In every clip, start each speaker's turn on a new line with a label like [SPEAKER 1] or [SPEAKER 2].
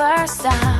[SPEAKER 1] first time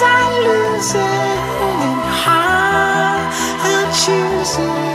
[SPEAKER 1] I lose it and how I choose it.